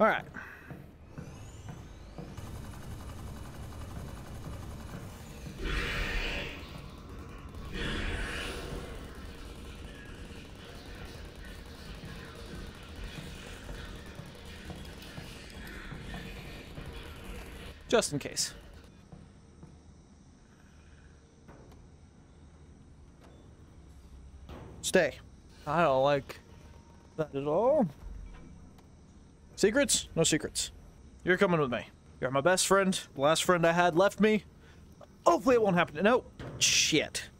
All right. Just in case. Stay. I don't like that at all. Secrets? No secrets. You're coming with me. You're my best friend. The last friend I had left me. Hopefully it won't happen. No. Shit.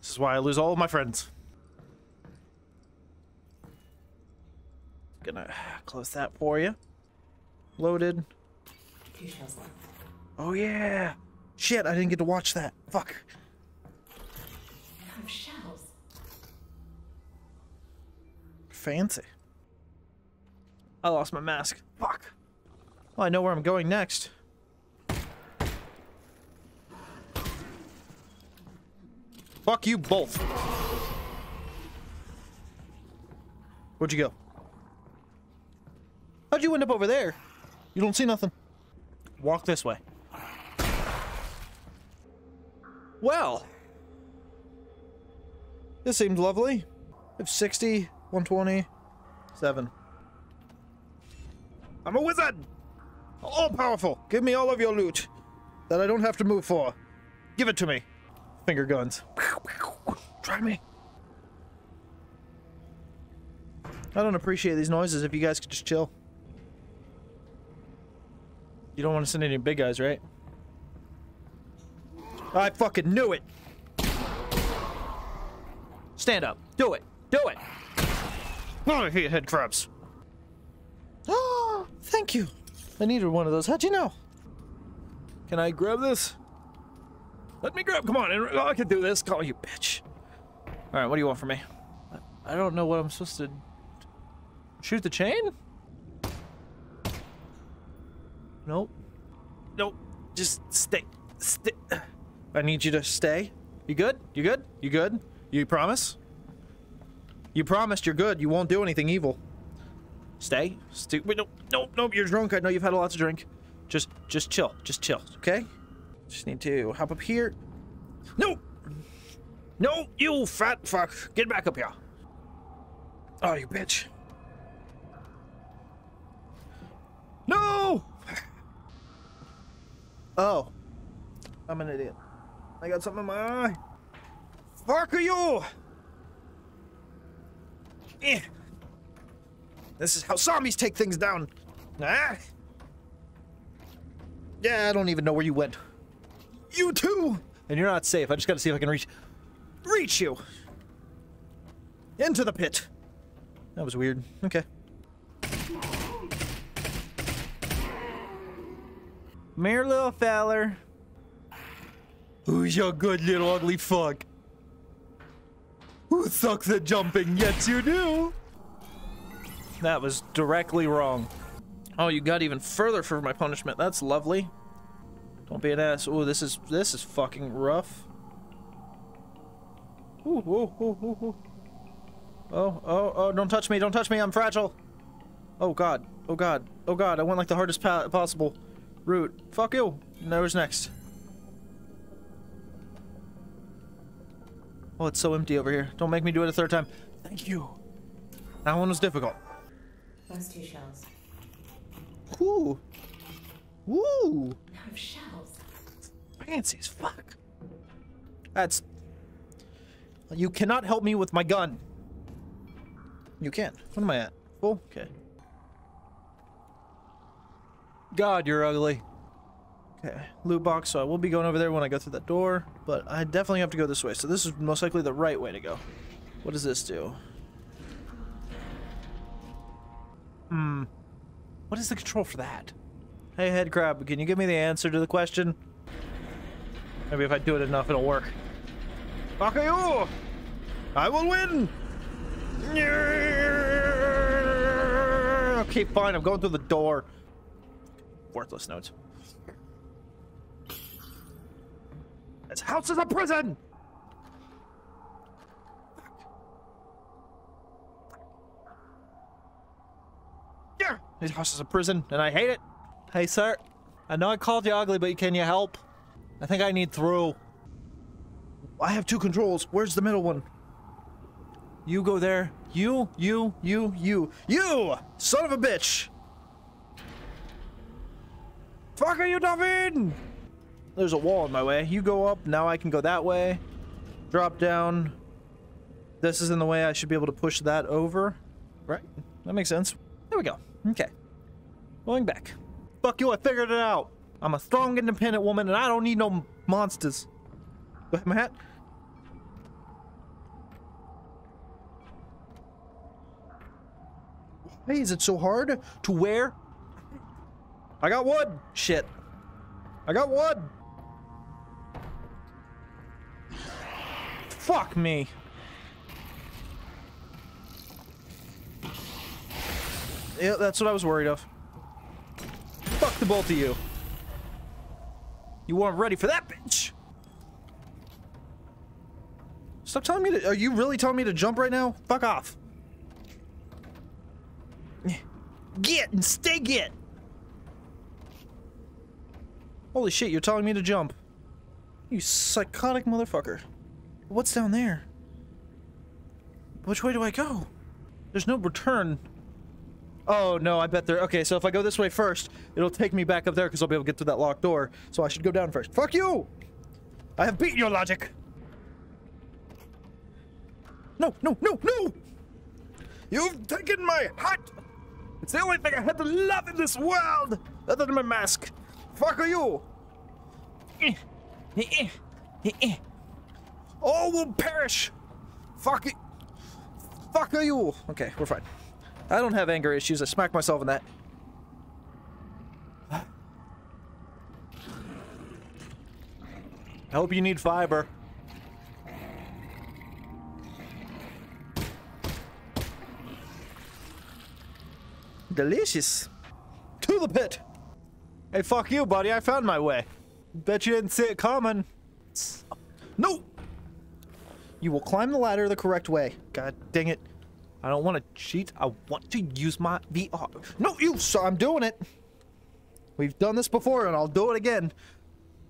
This is why I lose all of my friends. Gonna close that for you. Loaded. Two shells left. Oh yeah. Shit, I didn't get to watch that. Fuck. Out shells. Fancy. I lost my mask. Fuck. Well, I know where I'm going next. Fuck you both. Where'd you go? How'd you end up over there? You don't see nothing. Walk this way. Well. This seems lovely. I have 60, 120, 7. I'm a wizard! All powerful! Give me all of your loot that I don't have to move for. Give it to me. Finger guns. Try me. I don't appreciate these noises if you guys could just chill. You don't want to send any big guys, right? I fucking knew it! Stand up. Do it. Do it. Oh, I hate head crabs. Thank you. I needed one of those. How'd you know? Can I grab this? Let me grab. Come on. Oh, I can do this. Call you bitch. All right. What do you want from me? I don't know what I'm supposed to shoot the chain. Nope. Nope. Just stay. Stay. I need you to stay. You good? You good? You good? You promise? You promised you're good. You won't do anything evil. Stay. Stay. Wait, no, no, no. You're drunk. I know you've had a lot to drink. Just, just chill. Just chill. Okay. Just need to hop up here. No. No, you fat fuck. Get back up here. Oh, you bitch. No. Oh. I'm an idiot. I got something in my eye. Fuck are you? Eh. This is how zombies take things down. Ah. Yeah, I don't even know where you went. You too! And you're not safe. I just gotta see if I can reach... Reach you! Into the pit. That was weird. Okay. Mere little feller. Who's your good little ugly fuck? Who sucks at jumping? Yes, you do. That was directly wrong. Oh, you got even further for my punishment. That's lovely. Don't be an ass. Oh, this is this is fucking rough. Ooh, ooh, ooh, ooh. Oh, oh, oh! Don't touch me! Don't touch me! I'm fragile. Oh god! Oh god! Oh god! I went like the hardest possible route. Fuck you! Now who's next? Oh, it's so empty over here. Don't make me do it a third time. Thank you. That one was difficult. Those two shells. Ooh. Woo. I of shells. Fancy as fuck. That's... You cannot help me with my gun. You can. What am I at? Full? Okay. God, you're ugly. Okay, loot box, so I will be going over there when I go through that door, but I definitely have to go this way, so this is most likely the right way to go. What does this do? Hmm. What is the control for that? Hey, head crab, can you give me the answer to the question? Maybe if I do it enough, it'll work. Fuck you! I will win! Okay, fine, I'm going through the door. Worthless notes. This house is a prison! This house is a prison, and I hate it. Hey, sir. I know I called you ugly, but can you help? I think I need through. I have two controls. Where's the middle one? You go there. You, you, you, you. You! Son of a bitch! Fuck are you doing? There's a wall in my way. You go up. Now I can go that way. Drop down. This is in the way. I should be able to push that over. Right? That makes sense. There we go. Okay. Going back. Fuck you, I figured it out. I'm a strong, independent woman, and I don't need no monsters. Do I have my hat? Why is it so hard to wear? I got wood. Shit. I got wood. Fuck me. Yeah, that's what I was worried of. The both of you. You weren't ready for that, bitch. Stop telling me to- are you really telling me to jump right now? Fuck off. Get and stay get! Holy shit, you're telling me to jump. You psychotic motherfucker. What's down there? Which way do I go? There's no return. Oh, no, I bet there... Okay, so if I go this way first, it'll take me back up there because I'll be able to get through that locked door. So I should go down first. Fuck you! I have beaten your logic! No, no, no, no! You've taken my hat! It's the only thing I had to love in this world! Other than my mask. Fuck are you! All will perish! Fuck it! Fuck are you! Okay, we're fine. I don't have anger issues. I smack myself in that. I hope you need fiber. Delicious. To the pit. Hey, fuck you, buddy. I found my way. Bet you didn't see it coming. No! You will climb the ladder the correct way. God dang it. I don't want to cheat. I want to use my VR. No, you, so I'm doing it. We've done this before and I'll do it again.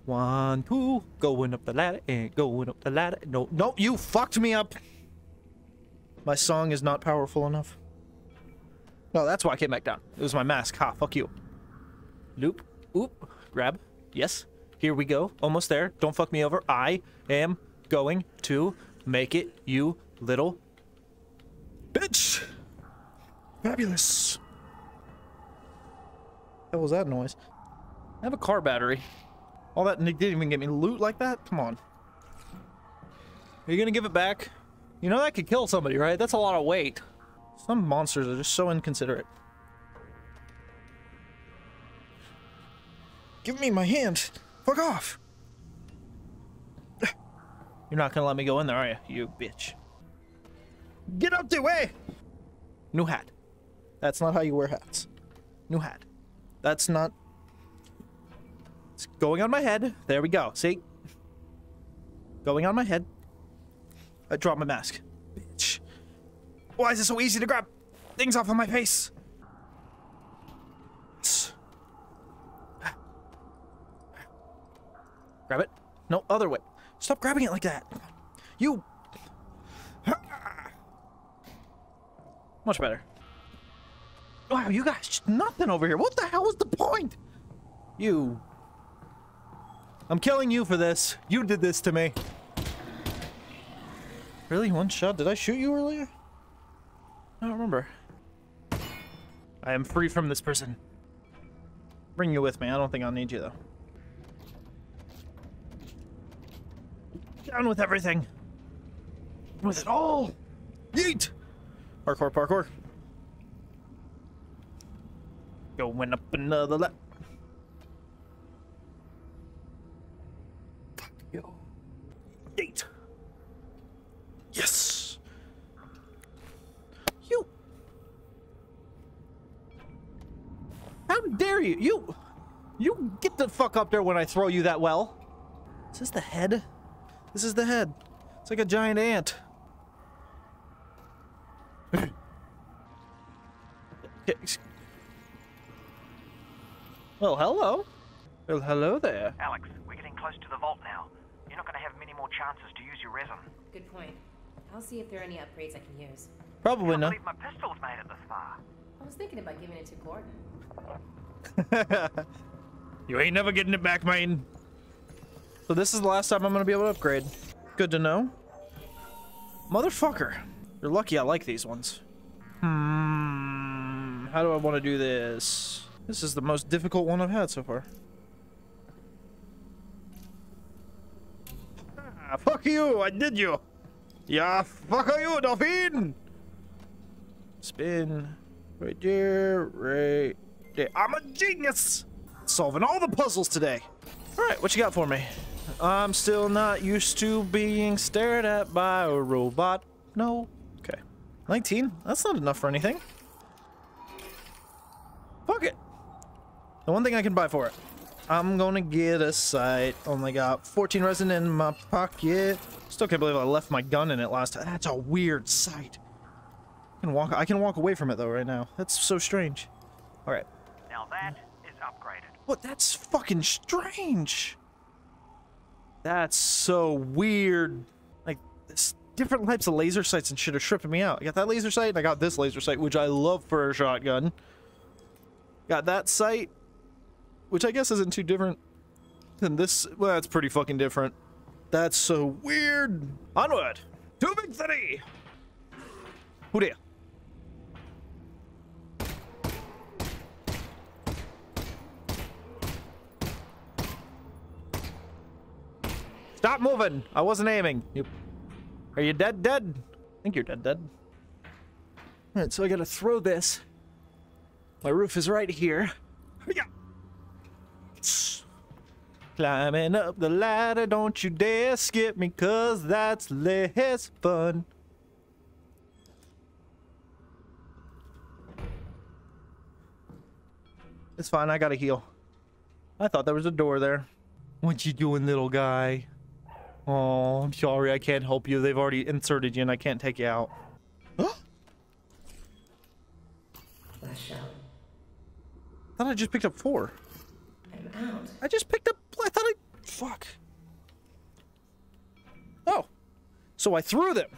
One, two, going up the ladder and going up the ladder. No, no, you fucked me up. My song is not powerful enough. No, that's why I came back down. It was my mask. Ha, fuck you. Loop. Oop. Grab. Yes. Here we go. Almost there. Don't fuck me over. I am going to make it, you little bitch. Fabulous. What was that noise? I have a car battery. All that didn't even get me loot like that? Come on. Are you gonna give it back? You know that could kill somebody, right? That's a lot of weight. Some monsters are just so inconsiderate. Give me my hand. Fuck off. You're not gonna let me go in there, are you? You bitch. Get out the way! New hat. That's not how you wear hats. New hat. That's not... It's going on my head. There we go. See? Going on my head. I dropped my mask. Bitch. Why is it so easy to grab things off of my face? Grab it. No, other way. Stop grabbing it like that. You. Much better. Wow, you guys, nothing over here. What the hell was the point? You. I'm killing you for this. You did this to me. Really? One shot? Did I shoot you earlier? I don't remember. I am free from this person. Bring you with me. I don't think I'll need you, though. Down with everything. With it all. Yeet! Parkour, parkour. Going up another lap. Fuck you. Yeet. Yes! You! How dare you? You! You get the fuck up there when I throw you that well. Is this the head? This is the head. It's like a giant ant. Well, hello. Well, hello there. Alyx, we're getting close to the vault now. You're not going to have many more chances to use your resin. Good point. I'll see if there are any upgrades I can use. Probably Can't no. believe my pistol's made it this far. I was thinking about giving it to Gordon. you ain't never getting it back, mate. So this is the last time I'm gonna be able to upgrade. Good to know. Motherfucker. You're lucky I like these ones. Hmm. How do I want to do this? This is the most difficult one I've had so far. Ah, fuck you! I did you! Yeah, fuck you, Dolphin! Spin. Right there, right there. I'm a genius! Solving all the puzzles today. Alright, what you got for me? I'm still not used to being stared at by a robot. No. Okay. 19? That's not enough for anything. Fuck it. The one thing I can buy for it. I'm gonna get a sight. Only got 14 resin in my pocket. Still can't believe I left my gun in it last time. That's a weird sight. I can walk. I can walk away from it though right now. That's so strange. All right. Now that is upgraded. What? That's fucking strange. That's so weird. Like, this, different types of laser sights and shit are tripping me out. I got that laser sight and I got this laser sight, which I love for a shotgun. Got that sight, which I guess isn't too different than this. Well, that's pretty fucking different. That's so weird. Onward to victory. Who there? Stop moving! I wasn't aiming. You, are you dead? Dead? I think you're dead. Dead. All right, so I gotta throw this. My roof is right here. Yeah. Climbing up the ladder, don't you dare skip me, cause that's less fun. It's fine, I gotta heal. I thought there was a door there. What you doing, little guy? Oh, I'm sorry, I can't help you. They've already inserted you and I can't take you out. Last shell. thought I just picked up four. I just picked up. I thought I. Fuck. Oh. So I threw them.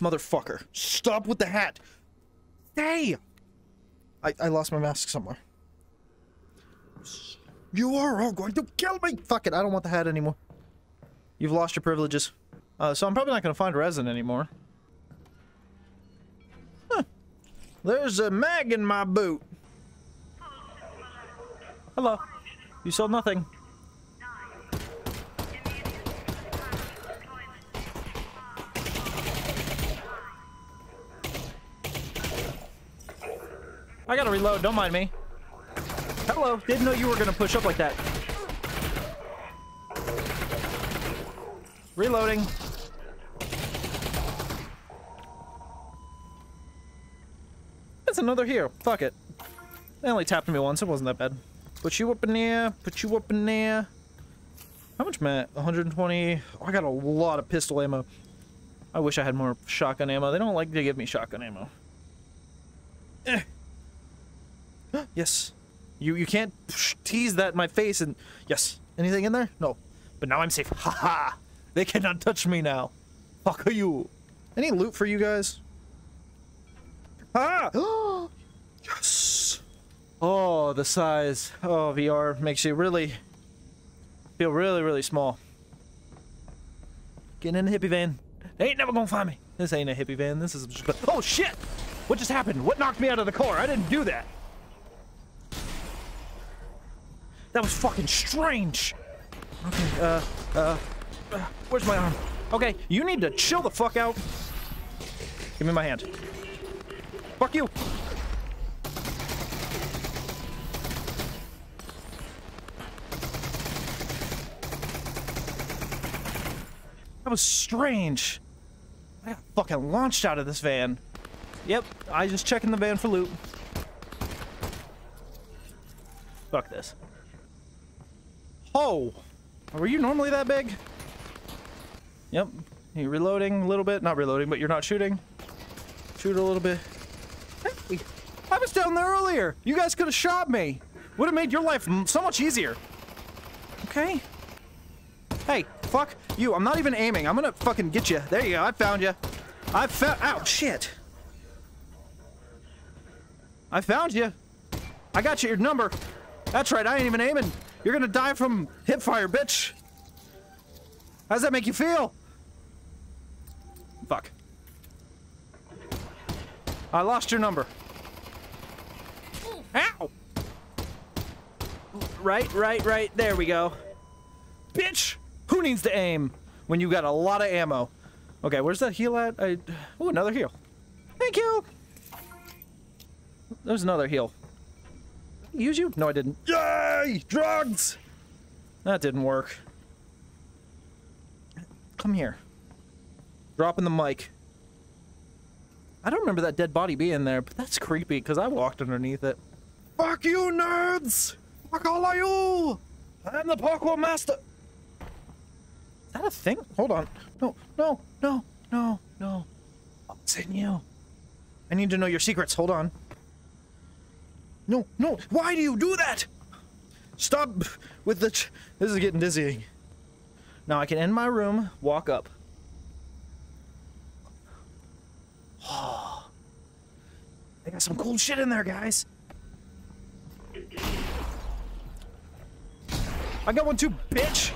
Motherfucker. Stop with the hat. Stay. I, I lost my mask somewhere. You are all going to kill me. Fuck it. I don't want the hat anymore. You've lost your privileges. Uh, so I'm probably not going to find resin anymore. Huh. There's a mag in my boot. Hello. You saw nothing. I gotta reload, don't mind me. Hello, didn't know you were gonna push up like that. Reloading. That's another here. Fuck it. They only tapped me once, it wasn't that bad. Put you up in there, put you up in there. How much, Matt? 120. Oh, I got a lot of pistol ammo. I wish I had more shotgun ammo. They don't like to give me shotgun ammo. Eh. yes. You you can't tease that in my face and yes. Anything in there? No. But now I'm safe. Ha ha. They cannot touch me now. Fuck you. Any loot for you guys? Ah! Oh, the size. Oh, VR makes you really feel really, really small. Getting in the hippie van. They ain't never gonna find me. This ain't a hippie van. This is. Oh shit! What just happened? What knocked me out of the car? I didn't do that. That was fucking strange. Okay, uh, uh, uh, where's my arm? Okay, you need to chill the fuck out. Give me my hand. Fuck you. That was strange. I got fucking launched out of this van. Yep, I just checking the van for loot. Fuck this. Oh! Were you normally that big? Yep. You reloading a little bit? Not reloading, but you're not shooting. Shoot a little bit. Hey. I was down there earlier. You guys could have shot me. Would have made your life so much easier. Okay. Hey, fuck you. I'm not even aiming. I'm gonna fucking get you. There you go. I found you. I found. Ow, shit. I found you. I got you your number. That's right. I ain't even aiming. You're gonna die from hip fire, bitch. How's that make you feel? Fuck. I lost your number. Ow! Right, right, right. There we go. Bitch! Who needs to aim when you got a lot of ammo? Okay, where's that heal at? I... Oh, another heal. Thank you! There's another heal. Use you? No, I didn't. Yay! Drugs! That didn't work. Come here. Dropping the mic. I don't remember that dead body being there, but that's creepy because I walked underneath it. Fuck you, nerds! Fuck all of you! I'm the parkour master! That a thing? Hold on. No, no, no, no, no. Oh, What's in you? I need to know your secrets. Hold on. No, no. Why do you do that? Stop with the. This is getting dizzying. Now I can end my room, walk up. Oh. They got some cool shit in there, guys. I got one too, bitch.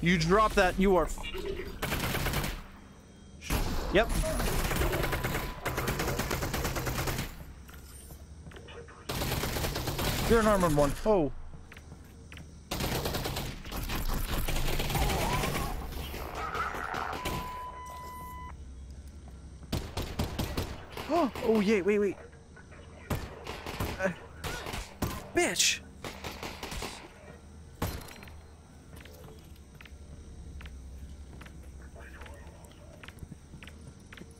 You drop that, you are. Yep. You're an armored one. Oh. Oh, oh yeah, wait, wait. Uh, bitch.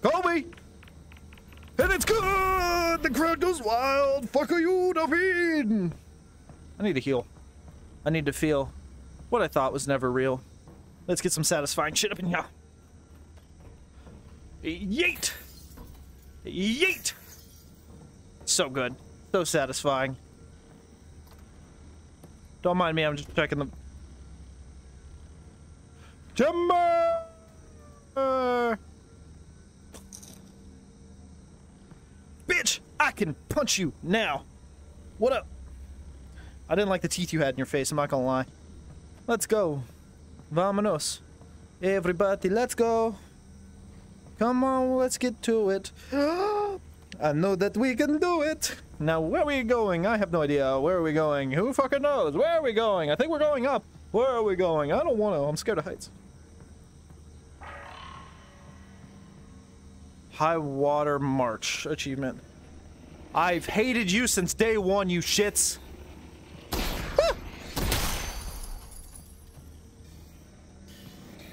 Kobe! And it's good! The crowd goes wild! Fuck are you, David? I need to heal. I need to feel what I thought was never real. Let's get some satisfying shit up in here. Yeet! Yeet! So good. So satisfying. Don't mind me, I'm just checking the... Timber! Can punch you now! What up? I didn't like the teeth you had in your face, I'm not gonna lie. Let's go. Vamonos. Everybody, let's go. Come on, let's get to it. I know that we can do it. Now, where are we going? I have no idea. Where are we going? Who fucking knows? Where are we going? I think we're going up. Where are we going? I don't want to. I'm scared of heights. High Water March achievement. I've hated you since day one, you shits.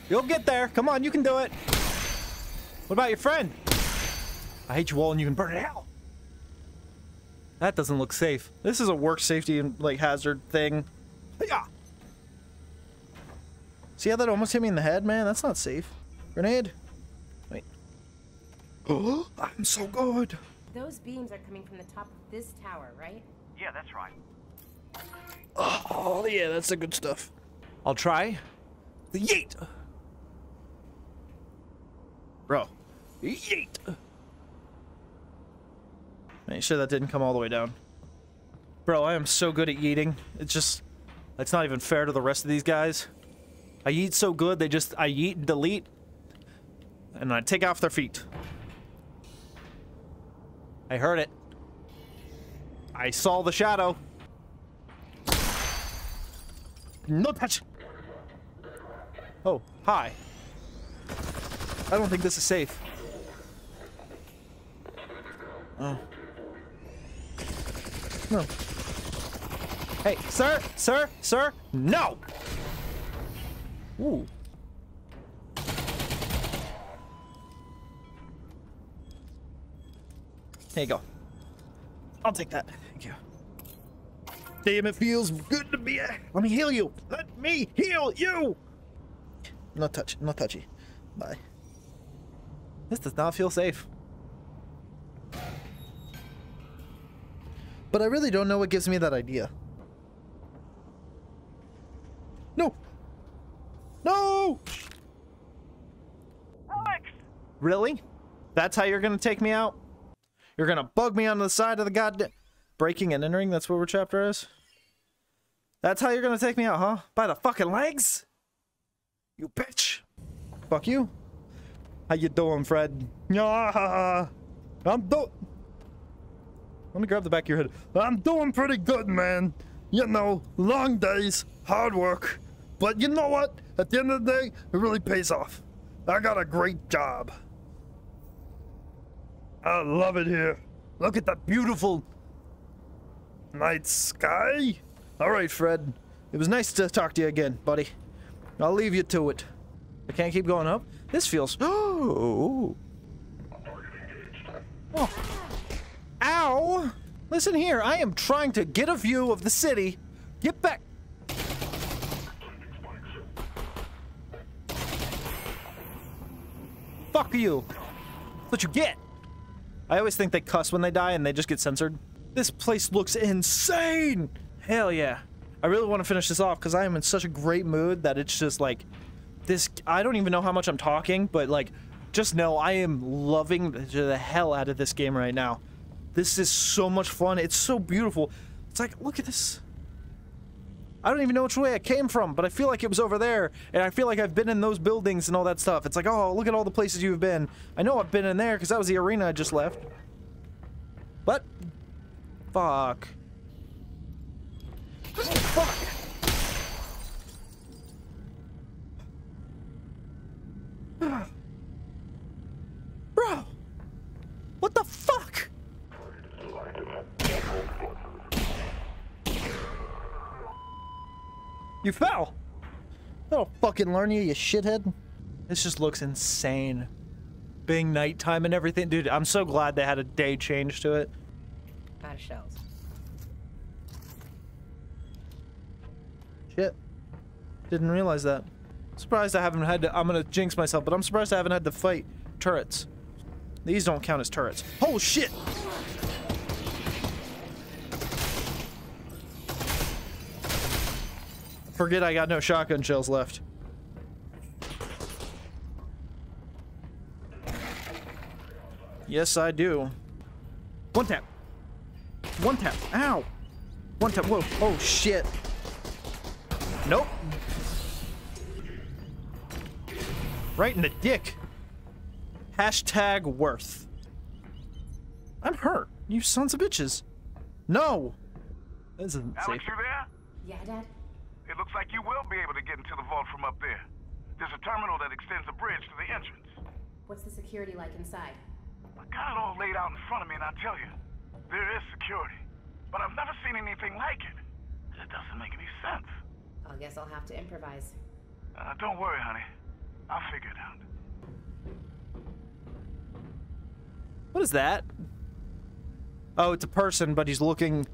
You'll get there. Come on, you can do it. What about your friend? I hate you all and you can burn it out. That doesn't look safe. This is a work safety and like hazard thing. Yeah. See how that almost hit me in the head, man? That's not safe. Grenade. Wait. Oh, I'm so good. Those beams are coming from the top of this tower, right? Yeah, that's right. Oh yeah, that's the good stuff. I'll try. The yeet. Bro. Yeet. Make sure that didn't come all the way down. Bro, I am so good at yeeting. It's just, it's not even fair to the rest of these guys. I yeet so good, they just, I yeet and delete. And I take off their feet. I heard it. I saw the shadow. No touch. Oh, hi. I don't think this is safe. Oh. No. Hey, sir, sir, sir, no! Ooh. There you go. I'll take that. Thank you. Damn, it feels good to be a... Let me heal you. Let me heal you. Not touch. Not touchy. Bye. This does not feel safe. But I really don't know what gives me that idea. No! No! Alyx! Really? That's how you're gonna take me out? You're gonna bug me on the side of the goddamn... Breaking and entering, that's what our chapter is? That's how you're gonna take me out, huh? By the fucking legs? You bitch! Fuck you. How you doing, Fred? Yeah, I'm do- Let me grab the back of your head. I'm doing pretty good, man. You know, long days, hard work. But you know what? At the end of the day, it really pays off. I got a great job. I love it here. Look at that beautiful night sky. All right, Fred. It was nice to talk to you again, buddy. I'll leave you to it. I can't keep going up. This feels. Oh. oh. Ow! Listen here. I am trying to get a view of the city. Get back. Fuck you. That's what you get. I always think they cuss when they die and they just get censored. This place looks insane! Hell yeah. I really want to finish this off because I am in such a great mood that it's just like this I don't even know how much I'm talking, but like just know I am loving the hell out of this game right now. This is so much fun. It's so beautiful. It's like, look at this. I don't even know which way I came from, but I feel like it was over there, and I feel like I've been in those buildings and all that stuff. It's like, oh, look at all the places you've been. I know I've been in there because that was the arena I just left. But, fuck. Bro, what the fuck? You fell. That'll fucking learn you, you shithead. This just looks insane. Being nighttime and everything. Dude, I'm so glad they had a day change to it. Out of shells. Shit. Didn't realize that. Surprised I haven't had to. I'm gonna jinx myself, but I'm surprised I haven't had to fight turrets. These don't count as turrets. Oh shit! Forget I got no shotgun shells left. Yes, I do. One tap. One tap. Ow. One tap. Whoa. Oh, shit. Nope. Right in the dick. Hashtag worth. I'm hurt. You sons of bitches. No. This isn't Alyx, safe. you there? Yeah, Dad? It looks like you will be able to get into the vault from up there. There's a terminal that extends a bridge to the entrance. What's the security like inside? I got it all laid out in front of me, and I tell you, there is security. But I've never seen anything like it. It doesn't make any sense. I guess I'll have to improvise. Uh, don't worry, honey. I'll figure it out. What is that? Oh, it's a person, but he's looking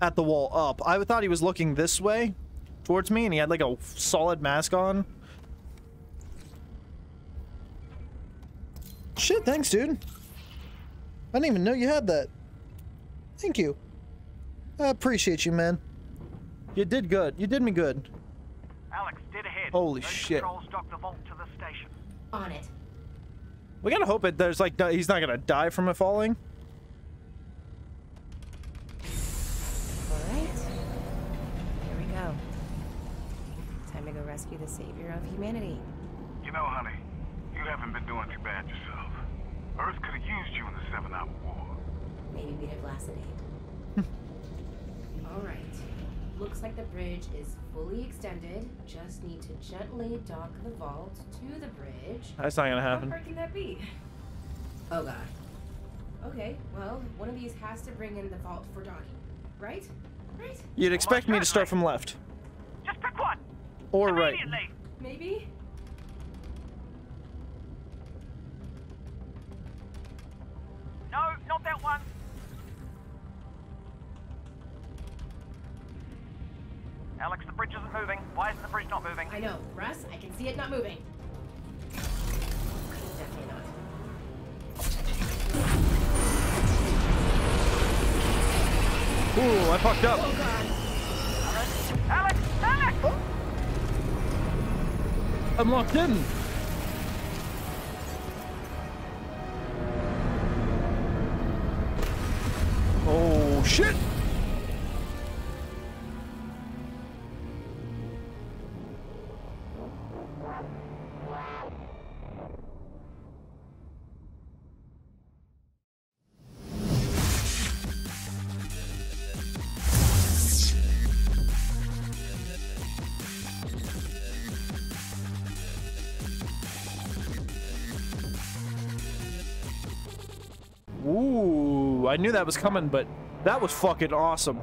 at the wall up. I thought he was looking this way towards me, and he had like a solid mask on. Shit, thanks, dude. I didn't even know you had that. Thank you. I appreciate you, man. You did good. You did me good. Alyx, dead ahead. Holy Those shit. Controls dock the vault to the station. On it. We gotta hope it. There's like he's not gonna die from it falling. Rescue the savior of humanity. You know, honey, you haven't been doing too bad yourself. Earth could have used you in the Seven Hour War. Maybe beat a Glacidate. Alright. Looks like the bridge is fully extended. Just need to gently dock the vault to the bridge. That's not gonna happen. How happen. hard can that be? Oh god. Okay, well, one of these has to bring in the vault for docking. Right? Right? You'd expect me to start from left Just pick one or right. Maybe? No, not that one. Alyx, the bridge isn't moving. Why isn't the bridge not moving? I know. Russ, I can see it not moving. Definitely not. Ooh, I fucked up. Oh, I'm locked in. Oh shit! I knew that was coming, but that was fucking awesome.